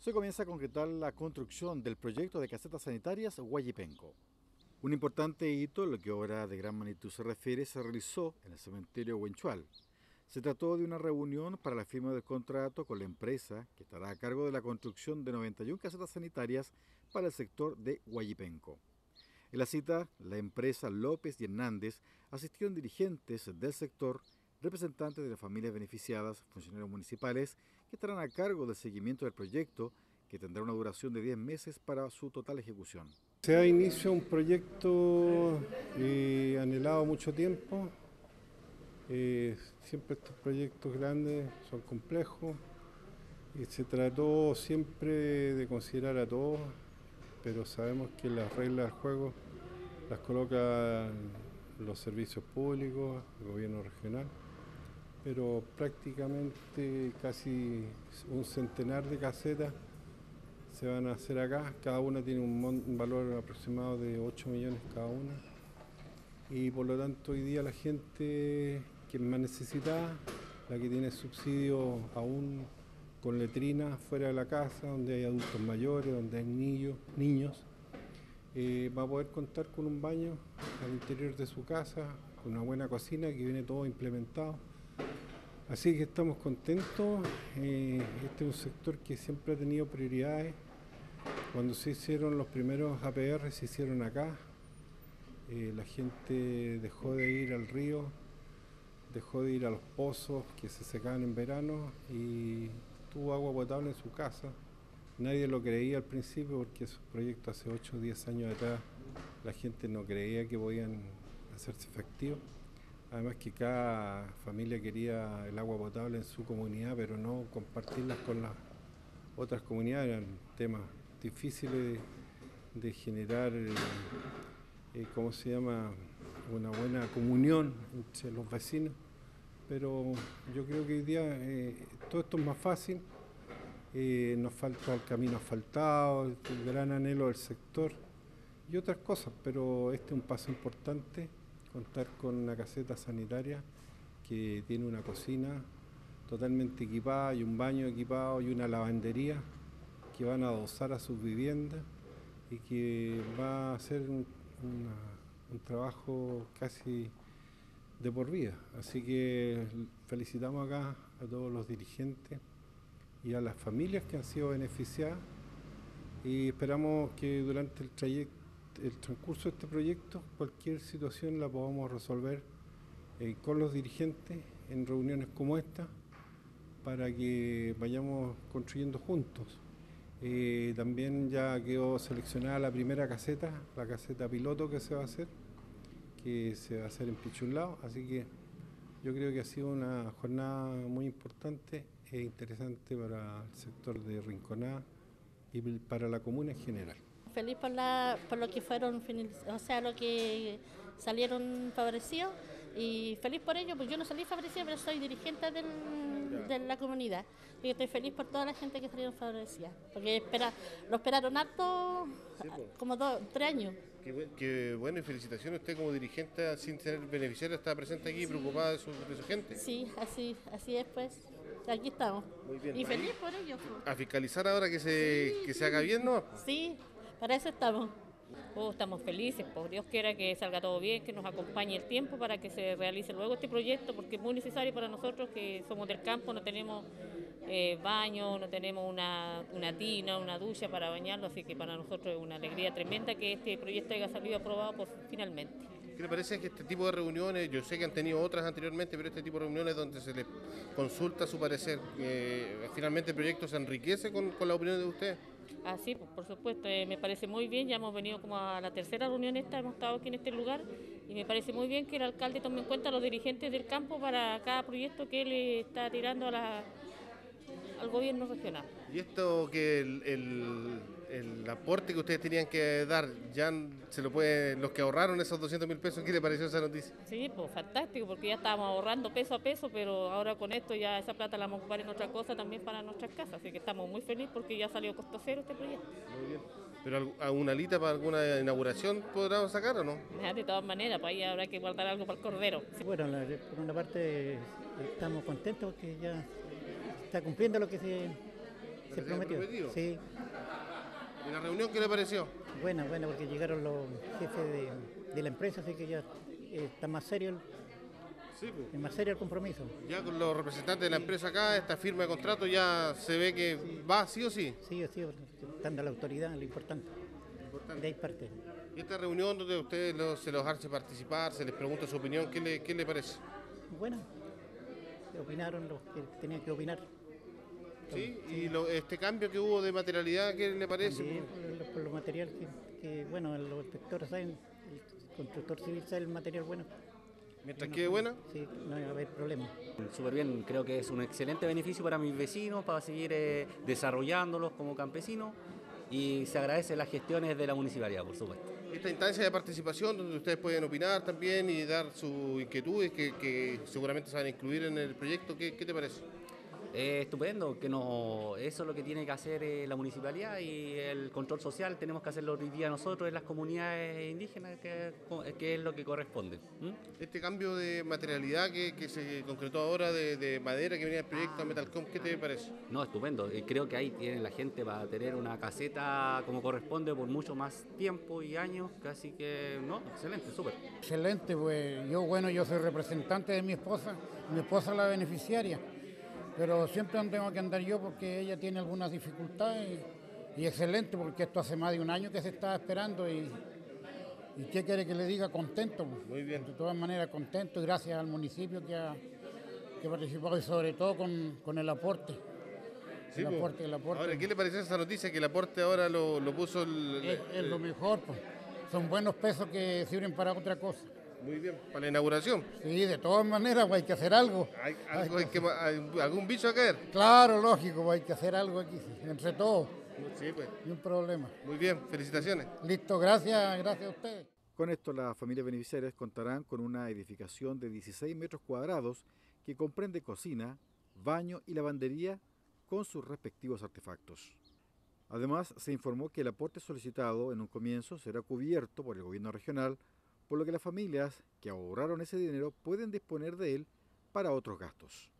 se comienza a concretar la construcción del proyecto de casetas sanitarias Guayipenco. Un importante hito, lo que obra de gran magnitud se refiere, se realizó en el cementerio Huenchual. Se trató de una reunión para la firma del contrato con la empresa que estará a cargo de la construcción de 91 casetas sanitarias para el sector de Guayipenco. En la cita, la empresa López y Hernández asistieron dirigentes del sector, representantes de las familias beneficiadas, funcionarios municipales, que estarán a cargo del seguimiento del proyecto, que tendrá una duración de 10 meses para su total ejecución. Se ha iniciado un proyecto eh, anhelado mucho tiempo. Eh, siempre estos proyectos grandes son complejos y se trató siempre de considerar a todos, pero sabemos que las reglas del juego las colocan los servicios públicos, el gobierno regional, pero prácticamente casi un centenar de casetas se van a hacer acá. Cada una tiene un, valor aproximado de 8 millones cada una. Y por lo tanto hoy día la gente que más necesita, la que tiene subsidio aún con letrina fuera de la casa, donde hay adultos mayores, donde hay niños, niños eh, va a poder contar con un baño al interior de su casa, con una buena cocina que viene todo implementado. Así que estamos contentos. Eh, este es un sector que siempre ha tenido prioridades cuando se hicieron los primeros APR, se hicieron acá. Eh, la gente dejó de ir al río, dejó de ir a los pozos que se secaban en verano y tuvo agua potable en su casa. Nadie lo creía al principio porque esos proyectos hace 8 o 10 años atrás la gente no creía que podían hacerse efectivos. Además que cada familia quería el agua potable en su comunidad, pero no compartirlas con las otras comunidades. Eran temas difíciles de, generar, eh, eh, ¿cómo se llama?, una buena comunión entre los vecinos. Pero yo creo que hoy día eh, todo esto es más fácil. nos falta el camino asfaltado, el gran anhelo del sector y otras cosas, pero este es un paso importante, contar con una caseta sanitaria que tiene una cocina totalmente equipada y un baño equipado y una lavandería que van a adosar a sus viviendas y que va a ser un, trabajo casi de por vida. Así que felicitamos acá a todos los dirigentes y a las familias que han sido beneficiadas y esperamos que durante el trayecto, el transcurso de este proyecto, cualquier situación la podamos resolver eh, con los dirigentes en reuniones como esta para que vayamos construyendo juntos. Eh, también ya quedó seleccionada la primera caseta, la caseta piloto que se va a hacer, que se va a hacer en Pichulao, así que yo creo que ha sido una jornada muy importante e interesante para el sector de Rinconá y para la comuna en general. Feliz por, la, por lo que fueron, o sea, lo que salieron favorecidos y feliz por ello, pues yo no salí favorecida, pero soy dirigente de la comunidad. Y estoy feliz por toda la gente que salieron favorecida, porque espera, lo esperaron harto, como dos, tres años. Qué, bueno y felicitaciones usted como dirigente sin tener beneficiario está presente aquí preocupada de su, gente. Sí, así, así es pues. Aquí estamos. Y feliz por ello. Pues. A fiscalizar ahora que se, que se haga bien, ¿no? Sí, para eso estamos. Oh, estamos felices, por pues, Dios quiera que salga todo bien, que nos acompañe el tiempo para que se realice luego este proyecto, porque es muy necesario para nosotros que somos del campo, no tenemos eh, baño, no tenemos una, tina, una ducha para bañarlo, así que para nosotros es una alegría tremenda que este proyecto haya salido aprobado pues, finalmente. ¿Qué le parece que este tipo de reuniones, yo sé que han tenido otras anteriormente, pero este tipo de reuniones donde se les consulta su parecer, eh, finalmente el proyecto se enriquece con, con la opinión de usted? Ah, sí, pues, por supuesto, eh, me parece muy bien, ya hemos venido como a la tercera reunión esta, hemos estado aquí en este lugar y me parece muy bien que el alcalde tome en cuenta a los dirigentes del campo para cada proyecto que él está tirando a al gobierno regional. Y esto que el, aporte que ustedes tenían que dar, ya se lo puede, los que ahorraron esos 200 mil pesos, ¿qué le pareció esa noticia? Sí, pues fantástico, porque ya estábamos ahorrando peso a peso, pero ahora con esto ya esa plata la vamos a ocupar en otra cosa también para nuestras casas, así que estamos muy felices porque ya salió costo cero este proyecto. Muy bien. ¿Pero alguna alita para alguna inauguración podrán sacar o no? De todas maneras, pues ahí habrá que guardar algo para el cordero. Bueno, por una parte estamos contentos porque ya está cumpliendo lo que se se prometió. prometido? Sí, ¿Y la reunión qué le pareció? bueno, bueno, porque llegaron los jefes de, de la empresa, así que ya eh, está más serio, el- Sí, pues. es más serio el compromiso. Ya con los representantes de la empresa acá, esta firma de contrato ya se ve que va sí o sí. Sí, sí, estando la autoridad, lo importante. De ahí parte. Y esta reunión donde ustedes los- se los hace participar, se les pregunta su opinión, ¿qué le, qué le parece? Bueno, opinaron los que tenían que opinar. ¿Sí? Y lo- este cambio que hubo de materialidad, ¿qué le parece? Sí, por, lo- por lo material que, que, bueno, los inspectores saben, el constructor civil sabe el material bueno. Mientras quede buena. Sí, no va a haber problema. Súper bien, creo que es un excelente beneficio para mis vecinos, para seguir eh, desarrollándolos como campesinos y se agradece las gestiones de la municipalidad, por supuesto. Esta instancia de participación donde ustedes pueden opinar también y dar sus inquietudes que, que seguramente se van a incluir en el proyecto, ¿qué, qué te parece? Eh, estupendo, que no, eso es lo que tiene que hacer eh, la municipalidad y el control social tenemos que hacerlo hoy día nosotros en las comunidades indígenas, que, que es lo que corresponde. Este cambio de materialidad que, que se concretó ahora de, de madera que venía del proyecto a Metalcom, ¿qué te parece? No, estupendo. Eh, Creo que ahí tiene la gente para tener una caseta como corresponde por mucho más tiempo y años, así que no, excelente, súper. Excelente, pues yo, bueno, yo soy representante de mi esposa, mi esposa es la beneficiaria, pero siempre tengo que andar yo porque ella tiene algunas dificultades y, y excelente porque esto hace más de un año que se está esperando y, y qué quiere que le diga contento. pues. Muy bien. De todas maneras contento y gracias al municipio que ha, que ha participado y sobre todo con, con el aporte. Sí, el po. aporte, el aporte. Ahora, ¿qué le pareció esa noticia que el aporte ahora lo, lo puso el... es, es lo mejor, pues. son buenos pesos que sirven para otra cosa. Muy bien, para la inauguración. Sí, de todas maneras, pues, hay que hacer algo. Hay, algo hay que, hay algún bicho a caer. Claro, lógico, pues, hay que hacer algo aquí, entre todos, Sí, pues. ni un problema. Muy bien, felicitaciones. Listo, gracias, gracias a ustedes. Con esto, las familias beneficiarias contarán con una edificación de 16 metros cuadrados que comprende cocina, baño y lavandería con sus respectivos artefactos. Además, se informó que el aporte solicitado en un comienzo será cubierto por el gobierno regional, por lo que las familias que ahorraron ese dinero pueden disponer de él para otros gastos.